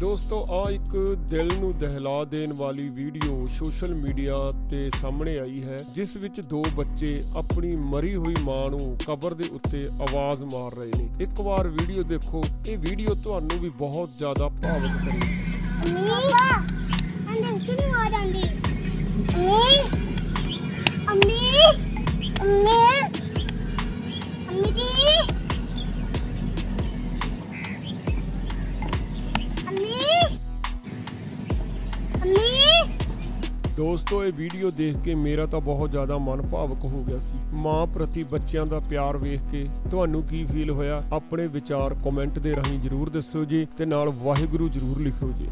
ਦੋਸਤੋ ਆ ਇੱਕ ਦਿਲ ਨੂੰ ਦਹਿਲਾ ਦੇਣ ਵਾਲੀ ਵੀਡੀਓ ਸੋਸ਼ਲ ਮੀਡੀਆ ਤੇ ਸਾਹਮਣੇ ਆਈ ਹੈ, ਜਿਸ ਵਿੱਚ ਦੋ ਬੱਚੇ ਆਪਣੀ ਮਰੀ ਹੋਈ ਮਾਂ ਨੂੰ ਕਬਰ ਦੇ ਉੱਤੇ ਆਵਾਜ਼ ਮਾਰ ਰਹੇ ਨੇ। ਇੱਕ ਵਾਰ ਵੀਡੀਓ ਦੇਖੋ, ਇਹ ਵੀਡੀਓ ਤੁਹਾਨੂੰ ਵੀ ਬਹੁਤ ਜ਼ਿਆਦਾ ਭਾਵੁਕ ਕਰੇਗੀ। ਦੋਸਤੋ, ਇਹ ਵੀਡੀਓ ਦੇਖ ਕੇ ਮੇਰਾ ਤਾਂ ਬਹੁਤ ਜ਼ਿਆਦਾ ਮਨ ਭਾਵਕ ਹੋ ਗਿਆ ਸੀ। ਮਾਂ ਪ੍ਰਤੀ ਬੱਚਿਆਂ ਦਾ ਪਿਆਰ ਵੇਖ ਕੇ ਤੁਹਾਨੂੰ ਕੀ ਫੀਲ ਹੋਇਆ? ਆਪਣੇ ਵਿਚਾਰ ਕਮੈਂਟ ਦੇ ਰਾਹੀਂ ਜਰੂਰ ਦੱਸੋ ਜੀ ਤੇ ਨਾਲ ਵਾਹਿਗੁਰੂ ਜਰੂਰ ਲਿਖੋ ਜੀ।